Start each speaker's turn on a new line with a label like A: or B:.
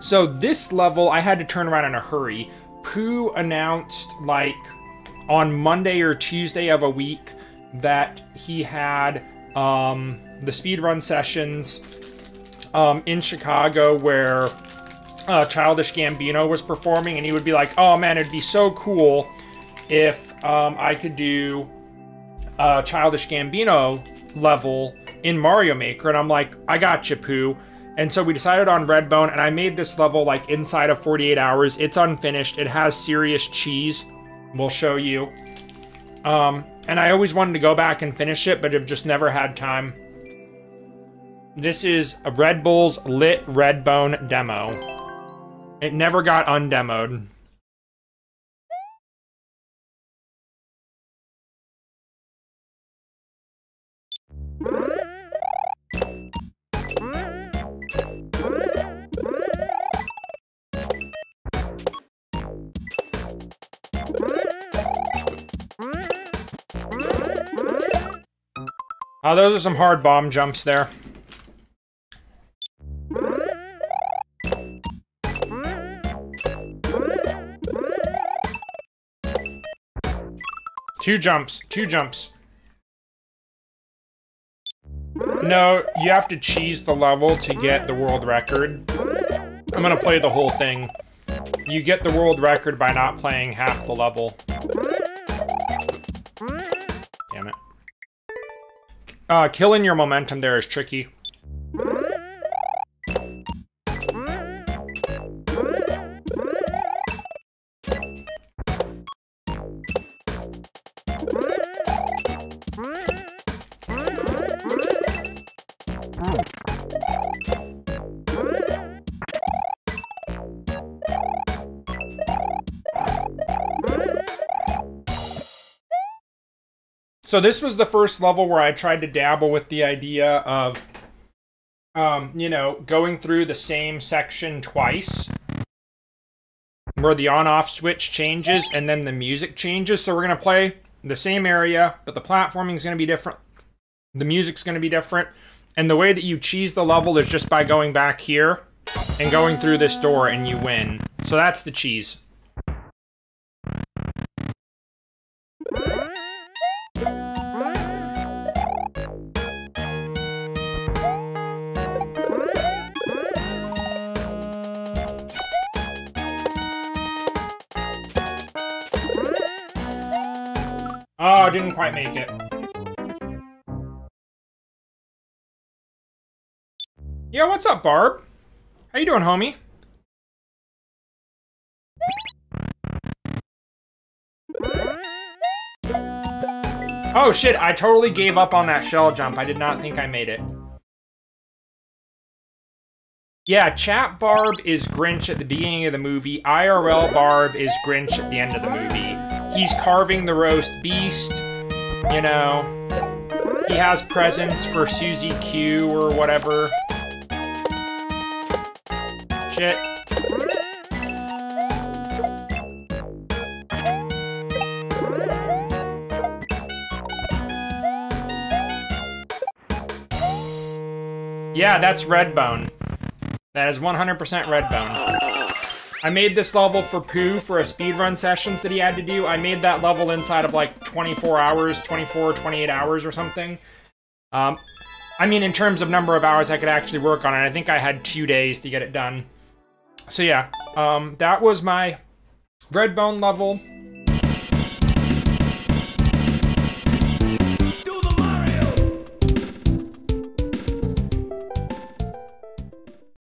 A: So this level, I had to turn around in a hurry. Pooh announced, like, on Monday or Tuesday of a week that he had um, the speedrun sessions um, in Chicago where uh, Childish Gambino was performing, and he would be like, "Oh man, it'd be so cool if um, I could do a Childish Gambino level in Mario Maker." And I'm like, "I got you, Pooh." And so we decided on Redbone, and I made this level like inside of 48 hours. It's unfinished. It has serious cheese. We'll show you. Um, and I always wanted to go back and finish it, but have just never had time. This is a Red Bull's Lit Redbone demo. It never got undemoed. Oh, those are some hard bomb jumps there. Two jumps, two jumps. No, you have to cheese the level to get the world record. I'm gonna play the whole thing. You get the world record by not playing half the level. Uh, killing your momentum there is tricky. So this was the first level where I tried to dabble with the idea of, um, you know, going through the same section twice, where the on-off switch changes and then the music changes. So we're gonna play the same area, but the platforming is gonna be different. The music's gonna be different, and the way that you cheese the level is just by going back here and going through this door, and you win. So that's the cheese. Oh, didn't quite make it. Yeah, what's up, Barb? How you doing, homie? Oh shit, I totally gave up on that shell jump. I did not think I made it. Yeah, chat Barb is Grinch at the beginning of the movie. IRL Barb is Grinch at the end of the movie. He's carving the roast beast, you know. He has presents for Susie Q or whatever. Shit. Yeah, that's Redbone. That is 100% Redbone. I made this level for Pooh for a speedrun sessions that he had to do. I made that level inside of like 24 hours, 24, 28 hours or something. Um, I mean, in terms of number of hours I could actually work on it, I think I had two days to get it done. So yeah, um, that was my Redbone level.